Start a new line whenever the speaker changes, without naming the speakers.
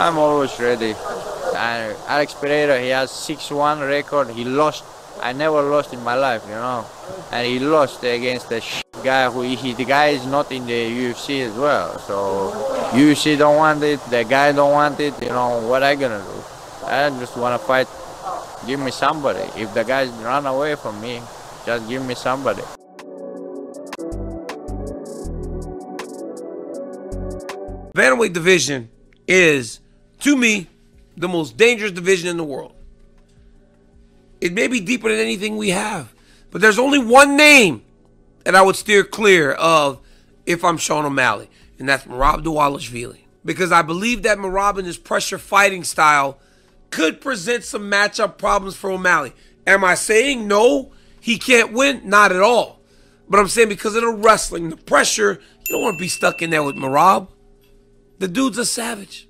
I'm always ready. And Alex Pereira, he has 6-1 record. He lost. I never lost in my life, you know. And he lost against the guy who he, the guy is not in the UFC as well. So UFC don't want it. The guy don't want it. You know what I gonna do? I just wanna fight. Give me somebody. If the guys run away from me, just give me somebody.
Bantamweight division is, to me, the most dangerous division in the world. It may be deeper than anything we have, but there's only one name that I would steer clear of if I'm Sean O'Malley, and that's Merab Dvalishvili. Because I believe that Merab and his pressure fighting style could present some matchup problems for O'Malley. Am I saying no, he can't win? Not at all. But I'm saying because of the wrestling, the pressure, you don't want to be stuck in there with Merab. The dude's a savage.